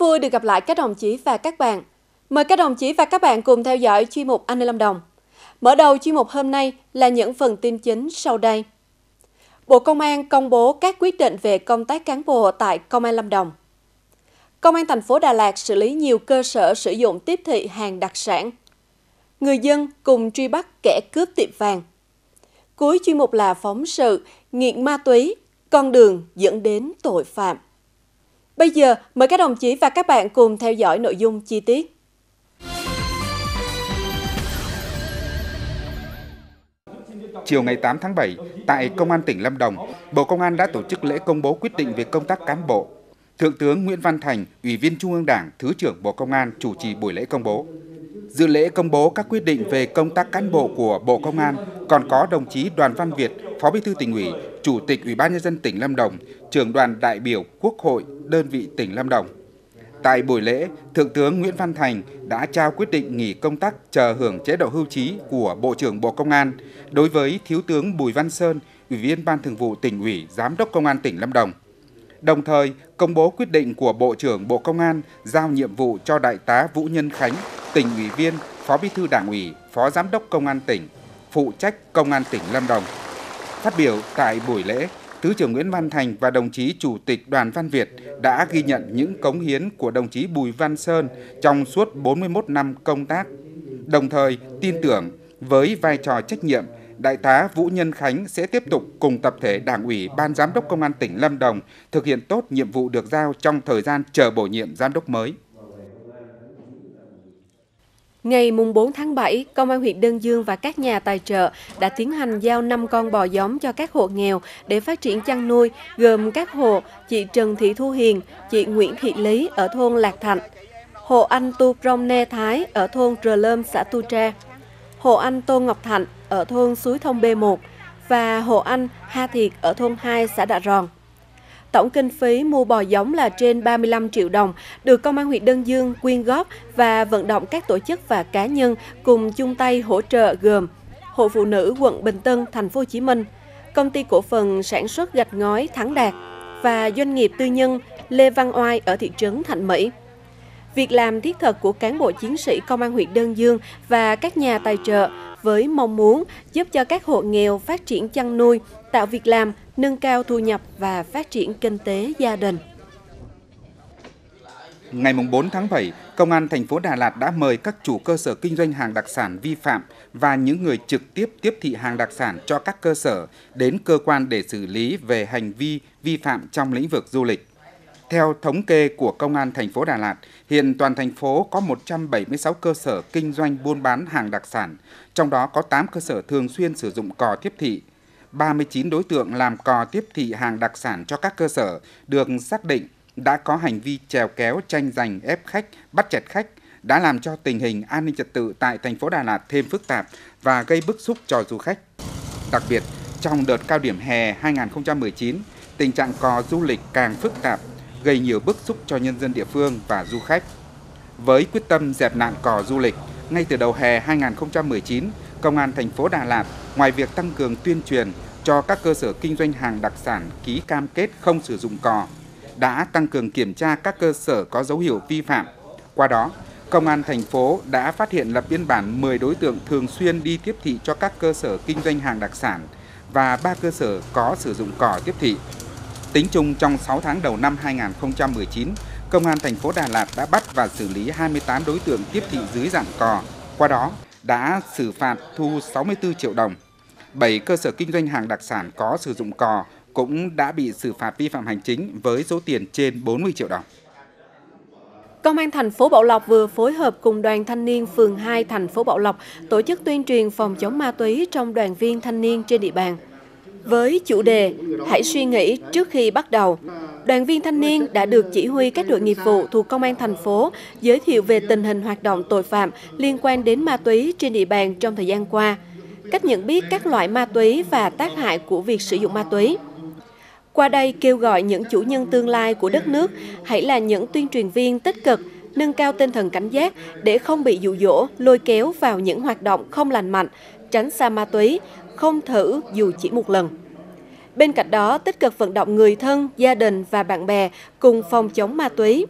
Vui được gặp lại các đồng chí và các bạn. Mời các đồng chí và các bạn cùng theo dõi chuyên mục An ninh Lâm Đồng. Mở đầu chuyên mục hôm nay là những phần tin chính sau đây. Bộ Công an công bố các quyết định về công tác cán bộ tại Công an Lâm Đồng. Công an thành phố Đà Lạt xử lý nhiều cơ sở sử dụng tiếp thị hàng đặc sản. Người dân cùng truy bắt kẻ cướp tiệm vàng. Cuối chuyên mục là phóng sự nghiện ma túy, con đường dẫn đến tội phạm. Bây giờ, mời các đồng chí và các bạn cùng theo dõi nội dung chi tiết. Chiều ngày 8 tháng 7, tại Công an tỉnh Lâm Đồng, Bộ Công an đã tổ chức lễ công bố quyết định về công tác cán bộ. Thượng tướng Nguyễn Văn Thành, Ủy viên Trung ương Đảng, Thứ trưởng Bộ Công an chủ trì buổi lễ công bố. Dự lễ công bố các quyết định về công tác cán bộ của Bộ Công an còn có đồng chí Đoàn Văn Việt, Phó Bí thư tỉnh ủy, Chủ tịch Ủy ban nhân dân tỉnh Lâm Đồng, trưởng đoàn đại biểu Quốc hội đơn vị tỉnh Lâm Đồng. Tại buổi lễ, Thượng tướng Nguyễn Văn Thành đã trao quyết định nghỉ công tác chờ hưởng chế độ hưu trí của Bộ trưởng Bộ Công an đối với Thiếu tướng Bùi Văn Sơn, Ủy viên Ban Thường vụ tỉnh ủy, Giám đốc Công an tỉnh Lâm Đồng. Đồng thời, công bố quyết định của Bộ trưởng Bộ Công an giao nhiệm vụ cho Đại tá Vũ Nhân Khánh, tỉnh ủy viên, Phó Bí thư Đảng ủy, Phó Giám đốc Công an tỉnh, phụ trách Công an tỉnh Lâm Đồng. Phát biểu tại buổi lễ, Thứ trưởng Nguyễn Văn Thành và đồng chí Chủ tịch Đoàn Văn Việt đã ghi nhận những cống hiến của đồng chí Bùi Văn Sơn trong suốt 41 năm công tác. Đồng thời tin tưởng với vai trò trách nhiệm, Đại tá Vũ Nhân Khánh sẽ tiếp tục cùng tập thể Đảng ủy Ban Giám đốc Công an tỉnh Lâm Đồng thực hiện tốt nhiệm vụ được giao trong thời gian chờ bổ nhiệm giám đốc mới. Ngày 4 tháng 7, Công an huyện Đơn Dương và các nhà tài trợ đã tiến hành giao 5 con bò giống cho các hộ nghèo để phát triển chăn nuôi, gồm các hộ chị Trần Thị Thu Hiền, chị Nguyễn Thị Lý ở thôn Lạc Thạnh, hộ anh Tu Prong Nê Thái ở thôn Trờ Lơm xã Tu Tre, hộ anh Tô Ngọc Thạnh ở thôn Suối Thông B1 và Hồ anh Ha Thiệt ở thôn 2, xã Đạ Ròn. Tổng kinh phí mua bò giống là trên 35 triệu đồng, được Công an huyện Đơn Dương quyên góp và vận động các tổ chức và cá nhân cùng chung tay hỗ trợ gồm Hội Phụ Nữ quận Bình Tân, thành phố Hồ Chí Minh, Công ty cổ phần sản xuất gạch ngói Thắng Đạt và doanh nghiệp tư nhân Lê Văn Oai ở thị trấn Thạnh Mỹ. Việc làm thiết thực của cán bộ chiến sĩ Công an huyện Đơn Dương và các nhà tài trợ với mong muốn giúp cho các hộ nghèo phát triển chăn nuôi, tạo việc làm, nâng cao thu nhập và phát triển kinh tế gia đình. Ngày 4 tháng 7, Công an thành phố Đà Lạt đã mời các chủ cơ sở kinh doanh hàng đặc sản vi phạm và những người trực tiếp tiếp thị hàng đặc sản cho các cơ sở đến cơ quan để xử lý về hành vi vi phạm trong lĩnh vực du lịch. Theo thống kê của Công an thành phố Đà Lạt, hiện toàn thành phố có 176 cơ sở kinh doanh buôn bán hàng đặc sản, trong đó có 8 cơ sở thường xuyên sử dụng cò tiếp thị. 39 đối tượng làm cò tiếp thị hàng đặc sản cho các cơ sở được xác định đã có hành vi trèo kéo tranh giành ép khách, bắt chẹt khách, đã làm cho tình hình an ninh trật tự tại thành phố Đà Lạt thêm phức tạp và gây bức xúc cho du khách. Đặc biệt, trong đợt cao điểm hè 2019, tình trạng cò du lịch càng phức tạp, gây nhiều bức xúc cho nhân dân địa phương và du khách. Với quyết tâm dẹp nạn cò du lịch, ngay từ đầu hè 2019, Công an thành phố Đà Lạt ngoài việc tăng cường tuyên truyền cho các cơ sở kinh doanh hàng đặc sản ký cam kết không sử dụng cò, đã tăng cường kiểm tra các cơ sở có dấu hiệu vi phạm. Qua đó, Công an thành phố đã phát hiện lập biên bản 10 đối tượng thường xuyên đi tiếp thị cho các cơ sở kinh doanh hàng đặc sản và 3 cơ sở có sử dụng cỏ tiếp thị. Tính chung trong 6 tháng đầu năm 2019, Công an thành phố Đà Lạt đã bắt và xử lý 28 đối tượng tiếp thị dưới dạng cò. Qua đó, đã xử phạt thu 64 triệu đồng. 7 cơ sở kinh doanh hàng đặc sản có sử dụng cò cũng đã bị xử phạt vi phạm hành chính với số tiền trên 40 triệu đồng. Công an thành phố Bảo Lộc vừa phối hợp cùng đoàn thanh niên phường 2 thành phố Bảo Lộc tổ chức tuyên truyền phòng chống ma túy trong đoàn viên thanh niên trên địa bàn. Với chủ đề Hãy suy nghĩ trước khi bắt đầu, đoàn viên thanh niên đã được chỉ huy các đội nghiệp vụ thuộc Công an thành phố giới thiệu về tình hình hoạt động tội phạm liên quan đến ma túy trên địa bàn trong thời gian qua, cách nhận biết các loại ma túy và tác hại của việc sử dụng ma túy. Qua đây kêu gọi những chủ nhân tương lai của đất nước hãy là những tuyên truyền viên tích cực, nâng cao tinh thần cảnh giác để không bị dụ dỗ, lôi kéo vào những hoạt động không lành mạnh, tránh xa ma túy, không thử dù chỉ một lần. Bên cạnh đó, tích cực vận động người thân, gia đình và bạn bè cùng phòng chống ma túy.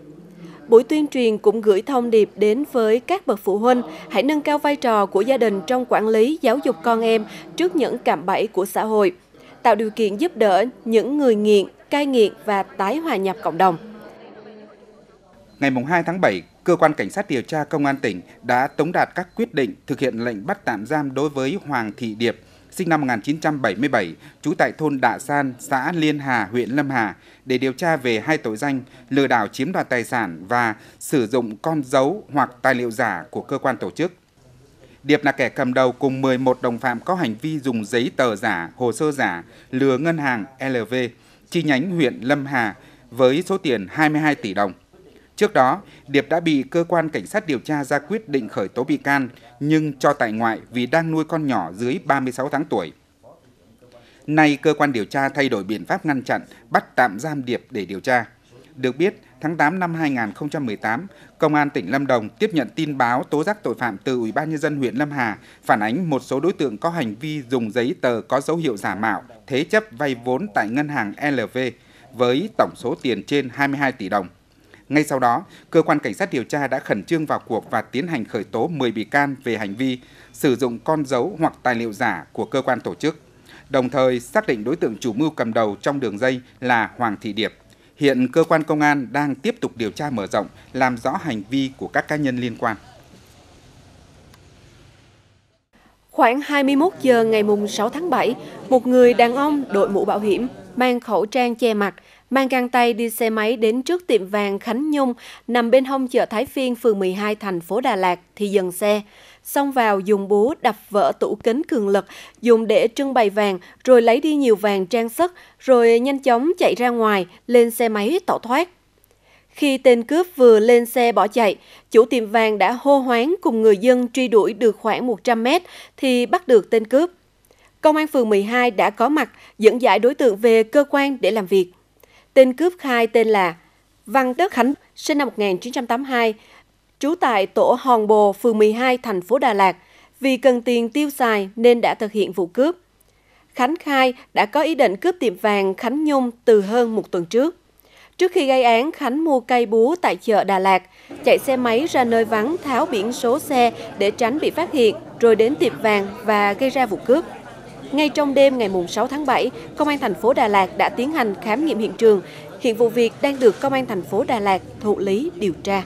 buổi tuyên truyền cũng gửi thông điệp đến với các bậc phụ huynh hãy nâng cao vai trò của gia đình trong quản lý giáo dục con em trước những cạm bẫy của xã hội, tạo điều kiện giúp đỡ những người nghiện, cai nghiện và tái hòa nhập cộng đồng. Ngày 2 tháng 7, Cơ quan Cảnh sát điều tra Công an tỉnh đã tống đạt các quyết định thực hiện lệnh bắt tạm giam đối với Hoàng Thị Điệp, sinh năm 1977, trú tại thôn Đạ San, xã Liên Hà, huyện Lâm Hà, để điều tra về hai tội danh lừa đảo chiếm đoạt tài sản và sử dụng con dấu hoặc tài liệu giả của cơ quan tổ chức. Điệp là kẻ cầm đầu cùng 11 đồng phạm có hành vi dùng giấy tờ giả, hồ sơ giả, lừa ngân hàng LV, chi nhánh huyện Lâm Hà với số tiền 22 tỷ đồng. Trước đó, Điệp đã bị cơ quan cảnh sát điều tra ra quyết định khởi tố bị can nhưng cho tại ngoại vì đang nuôi con nhỏ dưới 36 tháng tuổi. Nay cơ quan điều tra thay đổi biện pháp ngăn chặn, bắt tạm giam Điệp để điều tra. Được biết, tháng 8 năm 2018, Công an tỉnh Lâm Đồng tiếp nhận tin báo tố giác tội phạm từ Ủy ban nhân dân huyện Lâm Hà phản ánh một số đối tượng có hành vi dùng giấy tờ có dấu hiệu giả mạo, thế chấp vay vốn tại ngân hàng LV với tổng số tiền trên 22 tỷ đồng. Ngay sau đó, cơ quan cảnh sát điều tra đã khẩn trương vào cuộc và tiến hành khởi tố 10 bị can về hành vi sử dụng con dấu hoặc tài liệu giả của cơ quan tổ chức. Đồng thời xác định đối tượng chủ mưu cầm đầu trong đường dây là Hoàng Thị Điệp. Hiện cơ quan công an đang tiếp tục điều tra mở rộng, làm rõ hành vi của các cá nhân liên quan. Khoảng 21 giờ ngày 6 tháng 7, một người đàn ông đội mũ bảo hiểm, mang khẩu trang che mặt, mang găng tay đi xe máy đến trước tiệm vàng Khánh Nhung nằm bên hông chợ Thái Phiên, phường 12, thành phố Đà Lạt thì dừng xe. Xông vào dùng búa đập vỡ tủ kính cường lực, dùng để trưng bày vàng, rồi lấy đi nhiều vàng trang sức, rồi nhanh chóng chạy ra ngoài, lên xe máy tẩu thoát. Khi tên cướp vừa lên xe bỏ chạy, chủ tiệm vàng đã hô hoáng cùng người dân truy đuổi được khoảng 100 mét thì bắt được tên cướp. Công an phường 12 đã có mặt dẫn giải đối tượng về cơ quan để làm việc. Tên cướp khai tên là Văn Đức Khánh, sinh năm 1982, trú tại tổ Hòn Bồ, phường 12, thành phố Đà Lạt. Vì cần tiền tiêu xài nên đã thực hiện vụ cướp. Khánh khai đã có ý định cướp tiệm vàng Khánh Nhung từ hơn một tuần trước. Trước khi gây án, Khánh mua cây búa tại chợ Đà Lạt, chạy xe máy ra nơi vắng tháo biển số xe để tránh bị phát hiện, rồi đến tiệm vàng và gây ra vụ cướp. Ngay trong đêm ngày 6 tháng 7, Công an thành phố Đà Lạt đã tiến hành khám nghiệm hiện trường. Hiện vụ việc đang được Công an thành phố Đà Lạt thụ lý điều tra.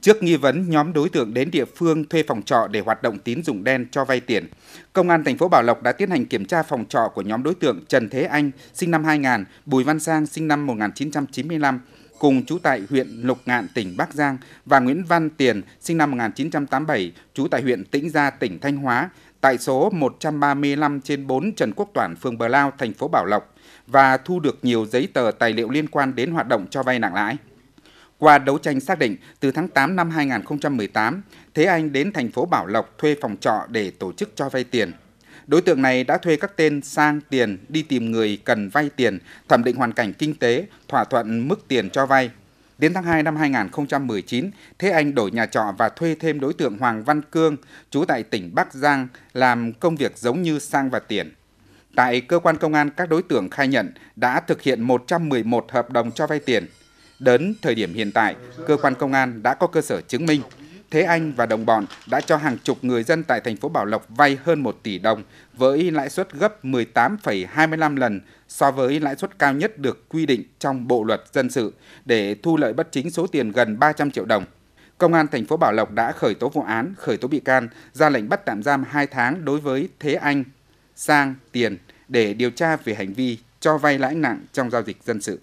Trước nghi vấn nhóm đối tượng đến địa phương thuê phòng trọ để hoạt động tín dụng đen cho vay tiền, Công an thành phố Bảo Lộc đã tiến hành kiểm tra phòng trọ của nhóm đối tượng Trần Thế Anh, sinh năm 2000, Bùi Văn Sang, sinh năm 1995, cùng trú tại huyện Lục Ngạn, tỉnh Bắc Giang và Nguyễn Văn Tiền, sinh năm 1987, trú tại huyện Tĩnh Gia, tỉnh Thanh Hóa, tại số 135 trên 4 Trần Quốc Toản, phường Bờ Lao, thành phố Bảo Lộc và thu được nhiều giấy tờ tài liệu liên quan đến hoạt động cho vay nặng lãi. Qua đấu tranh xác định, từ tháng 8 năm 2018, Thế Anh đến thành phố Bảo Lộc thuê phòng trọ để tổ chức cho vay tiền. Đối tượng này đã thuê các tên sang tiền đi tìm người cần vay tiền, thẩm định hoàn cảnh kinh tế, thỏa thuận mức tiền cho vay. Đến tháng 2 năm 2019, Thế Anh đổi nhà trọ và thuê thêm đối tượng Hoàng Văn Cương, trú tại tỉnh Bắc Giang, làm công việc giống như Sang và Tiền. Tại cơ quan công an, các đối tượng khai nhận đã thực hiện 111 hợp đồng cho vay tiền. Đến thời điểm hiện tại, cơ quan công an đã có cơ sở chứng minh Thế Anh và đồng bọn đã cho hàng chục người dân tại thành phố Bảo Lộc vay hơn 1 tỷ đồng với lãi suất gấp 18,25 lần so với lãi suất cao nhất được quy định trong Bộ luật dân sự để thu lợi bất chính số tiền gần 300 triệu đồng. Công an thành phố Bảo Lộc đã khởi tố vụ án, khởi tố bị can, ra lệnh bắt tạm giam 2 tháng đối với Thế Anh, Sang, Tiền để điều tra về hành vi cho vay lãi nặng trong giao dịch dân sự.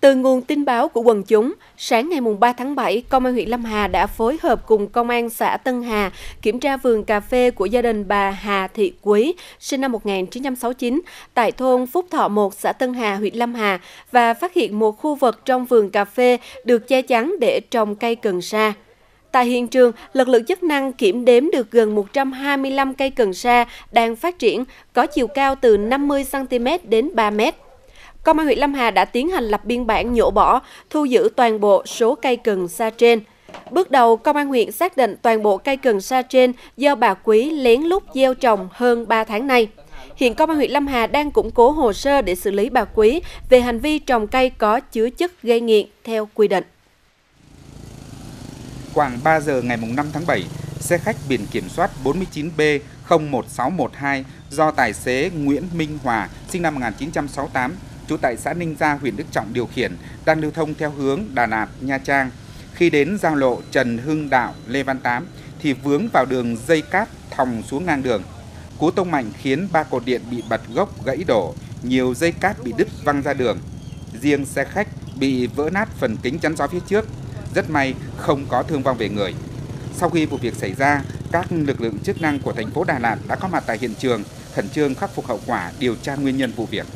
Từ nguồn tin báo của quần chúng, sáng ngày 3 tháng 7, Công an huyện Lâm Hà đã phối hợp cùng Công an xã Tân Hà kiểm tra vườn cà phê của gia đình bà Hà Thị Quý, sinh năm 1969, tại thôn Phúc Thọ 1, xã Tân Hà, huyện Lâm Hà và phát hiện một khu vực trong vườn cà phê được che chắn để trồng cây cần sa. Tại hiện trường, lực lượng chức năng kiểm đếm được gần 125 cây cần sa đang phát triển, có chiều cao từ 50cm đến 3m. Công an huyện Lâm Hà đã tiến hành lập biên bản nhổ bỏ, thu giữ toàn bộ số cây cần sa trên. Bước đầu, Công an huyện xác định toàn bộ cây cần sa trên do bà Quý lén lút gieo trồng hơn 3 tháng nay. Hiện Công an huyện Lâm Hà đang củng cố hồ sơ để xử lý bà Quý về hành vi trồng cây có chứa chất gây nghiện theo quy định. Khoảng 3 giờ ngày 5 tháng 7, xe khách biển kiểm soát 49B 01612 do tài xế Nguyễn Minh Hòa, sinh năm 1968, trú tại xã Ninh Gia, huyện Đức Trọng điều khiển, đang lưu thông theo hướng Đà Lạt, Nha Trang. Khi đến giao lộ Trần Hưng Đạo, Lê Văn Tám, thì vướng vào đường dây cáp thòng xuống ngang đường. Cú tông mạnh khiến ba cột điện bị bật gốc gãy đổ, nhiều dây cáp bị đứt văng ra đường. Riêng xe khách bị vỡ nát phần kính chắn gió phía trước. Rất may không có thương vong về người. Sau khi vụ việc xảy ra, các lực lượng chức năng của thành phố Đà Lạt đã có mặt tại hiện trường, khẩn trương khắc phục hậu quả, điều tra nguyên nhân vụ việc.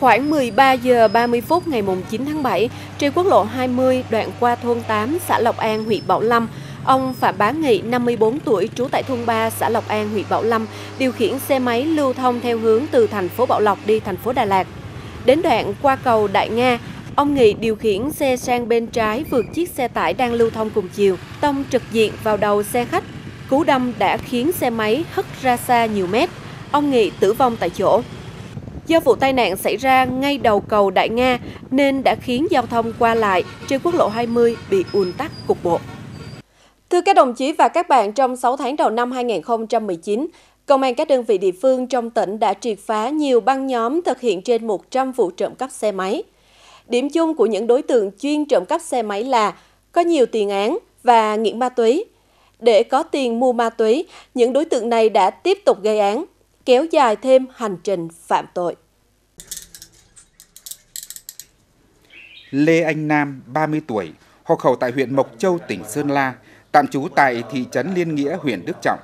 Khoảng 13 giờ 30 phút ngày 9 tháng 7, trên quốc lộ 20 đoạn qua thôn 8 xã Lộc An, huyện Bảo Lâm, ông Phạm Bá Nghị, 54 tuổi, trú tại thôn 3 xã Lộc An, huyện Bảo Lâm, điều khiển xe máy lưu thông theo hướng từ thành phố Bảo Lộc đi thành phố Đà Lạt. Đến đoạn qua cầu Đại Nga, ông Nghị điều khiển xe sang bên trái vượt chiếc xe tải đang lưu thông cùng chiều, tông trực diện vào đầu xe khách. Cú đâm đã khiến xe máy hất ra xa nhiều mét. Ông Nghị tử vong tại chỗ. Do vụ tai nạn xảy ra ngay đầu cầu Đại Nga nên đã khiến giao thông qua lại trên quốc lộ 20 bị ùn tắc cục bộ. Thưa các đồng chí và các bạn, trong 6 tháng đầu năm 2019, Công an các đơn vị địa phương trong tỉnh đã triệt phá nhiều băng nhóm thực hiện trên 100 vụ trộm cắp xe máy. Điểm chung của những đối tượng chuyên trộm cắp xe máy là có nhiều tiền án và nghiện ma túy. Để có tiền mua ma túy, những đối tượng này đã tiếp tục gây án, kéo dài thêm hành trình phạm tội. Lê Anh Nam, 30 tuổi, hộ khẩu tại huyện Mộc Châu, tỉnh Sơn La, tạm trú tại thị trấn Liên Nghĩa, huyện Đức Trọng.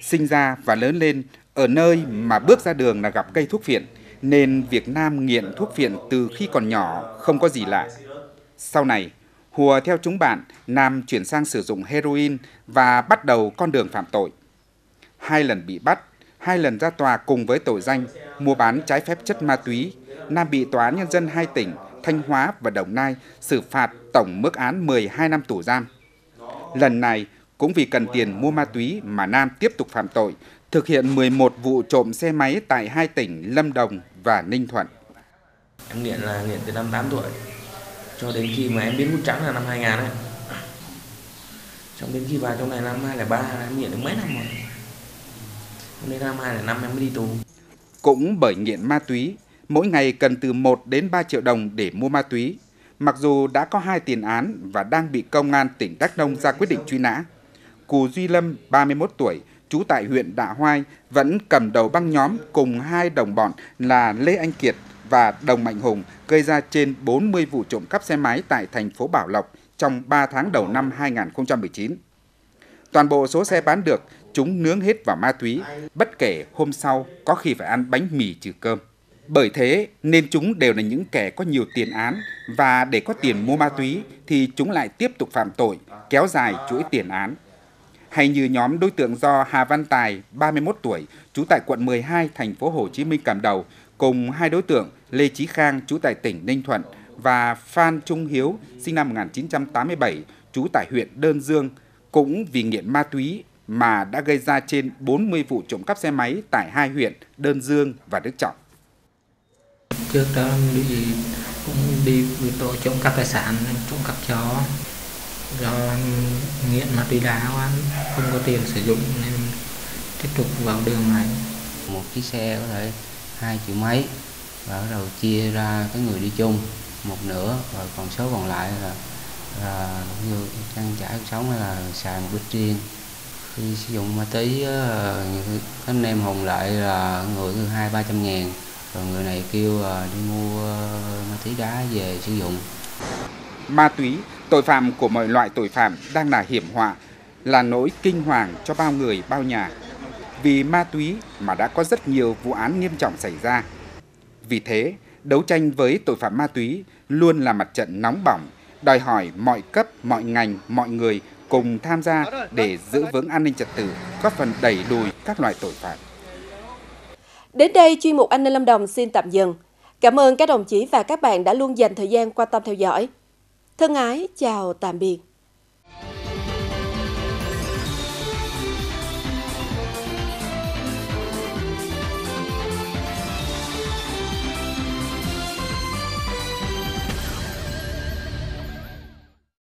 Sinh ra và lớn lên ở nơi mà bước ra đường là gặp cây thuốc phiện, nên Việt Nam nghiện thuốc phiện từ khi còn nhỏ không có gì lạ. Sau này, hùa theo chúng bạn, Nam chuyển sang sử dụng heroin và bắt đầu con đường phạm tội. Hai lần bị bắt, hai lần ra tòa cùng với tội danh mua bán trái phép chất ma túy, Nam bị Tòa án Nhân dân hai tỉnh Thanh Hóa và Đồng Nai xử phạt tổng mức án 12 năm tù giam. Lần này, cũng vì cần tiền mua ma túy mà Nam tiếp tục phạm tội, thực hiện 11 vụ trộm xe máy tại hai tỉnh Lâm Đồng và Ninh Thuận. Em nghiện là nghiện từ năm 8 tuổi, cho đến khi mà em biến hút trắng là năm 2000 ấy. Trong đến khi vào trong này năm 2003 là em nghiện được mấy năm rồi đến năm 2005 em mới đi tù. Cũng bởi nghiện ma túy, mỗi ngày cần từ 1 đến 3 triệu đồng để mua ma túy. Mặc dù đã có hai tiền án và đang bị công an tỉnh Đắk Nông ra quyết định truy nã, Cù Duy Lâm, 31 tuổi, trú tại huyện Đạ Hoai, vẫn cầm đầu băng nhóm cùng hai đồng bọn là Lê Anh Kiệt và Đồng Mạnh Hùng gây ra trên 40 vụ trộm cắp xe máy tại thành phố Bảo Lộc trong 3 tháng đầu năm 2019. Toàn bộ số xe bán được, chúng nướng hết vào ma túy, bất kể hôm sau có khi phải ăn bánh mì trừ cơm. Bởi thế nên chúng đều là những kẻ có nhiều tiền án và để có tiền mua ma túy thì chúng lại tiếp tục phạm tội, kéo dài chuỗi tiền án. Hay như nhóm đối tượng do Hà Văn Tài, 31 tuổi, trú tại quận 12, thành phố Hồ Chí Minh cầm đầu, cùng hai đối tượng Lê Chí Khang, trú tại tỉnh Ninh Thuận và Phan Trung Hiếu, sinh năm 1987, trú tại huyện Đơn Dương, cũng vì nghiện ma túy mà đã gây ra trên 40 vụ trộm cắp xe máy tại hai huyện Đơn Dương và Đức Trọng. Trước đó đi cũng đi tội trộm cắp tài sản, trộm cắp chó. Do nghiện ma túy đá quá, không có tiền sử dụng nên tiếp tục vào đường này. Một chiếc xe có thể hai triệu mấy và bắt đầu chia ra cái người đi chung một nửa và còn số còn lại là là như trang trải cuộc sống hay là xài một đích riêng khi sử dụng ma túy ờ, anh em hùng lại là người thứ hai ba trăm ngàn. Rồi người này kêu đi mua ờ, ma túy đá về sử dụng. Ma túy tội phạm của mọi loại tội phạm đang là hiểm họa là nỗi kinh hoàng cho bao người bao nhà. Vì ma túy mà đã có rất nhiều vụ án nghiêm trọng xảy ra. Vì thế đấu tranh với tội phạm ma túy luôn là mặt trận nóng bỏng đòi hỏi mọi cấp, mọi ngành, mọi người cùng tham gia để giữ vững an ninh trật tự, góp phần đẩy lùi các loại tội phạm. Đến đây, chuyên mục An ninh Lâm Đồng xin tạm dừng. Cảm ơn các đồng chí và các bạn đã luôn dành thời gian quan tâm theo dõi. Thân ái, chào tạm biệt.